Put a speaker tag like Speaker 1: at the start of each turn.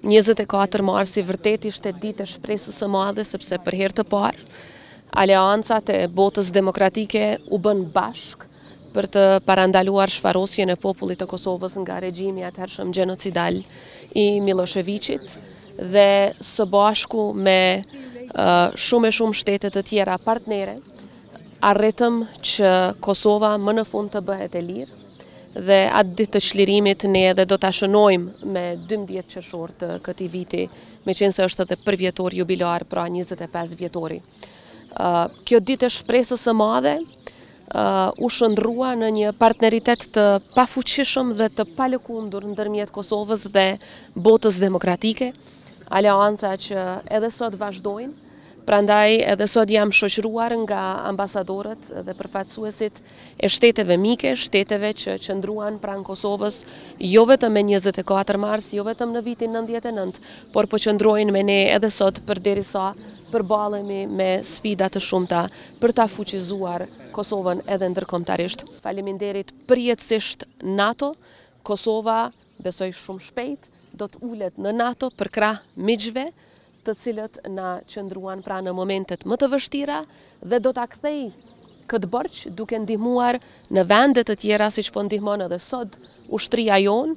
Speaker 1: Njëzet e katër marsi vërtet ishte ditë e shpresës së madhe sepse për herë të parë aleancat e botës demokratike u bënë bashkë për të parandaluar shfarosjen e popullit të Kosovës nga regjimi atëhershëm gjenocidal i Millosheviqit dhe së bashku me shumë e shumë shtete të tjera partnere, arritëm që Kosova më në fund të bëhet e lirë. dhe atë ditë të çlirimit ne edhe do ta shënojmë me 12 qershor të këtij viti, meqenëse është edhe përvjetor jubilar, pra 25 vjetori. Kjo ditë e shpresës së madhe u shndërrua në një partneritet të pafuqishëm dhe të palëkundur ndërmjet Kosovës dhe botës demokratike, aleanca që edhe sot vazhdojnë, prandaj edhe sot jam shoqëruar nga ambasadorët dhe përfaqësuesit e shteteve mike, shteteve që qëndruan pranë Kosovës, jo vetëm me njëzet e katër mars, jo vetëm në vitin nëntëdhjetë e nëntë, por po qëndrojnë me ne edhe sot përderisa përballemi me sfida të shumta për ta fuqizuar Kosovën edhe ndërkombëtarisht. Faleminderit përjetësisht NATO, Kosova besoj shumë shpejt do të ulet në NATO përkrah miqve të cilët na qëndruan pranë në momentet më të vështira dhe do ta kthejë këtë borxh duke ndihmuar në vende të tjera siç po ndihmon edhe sot ushtria jonë